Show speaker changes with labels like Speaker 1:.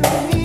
Speaker 1: Yeah.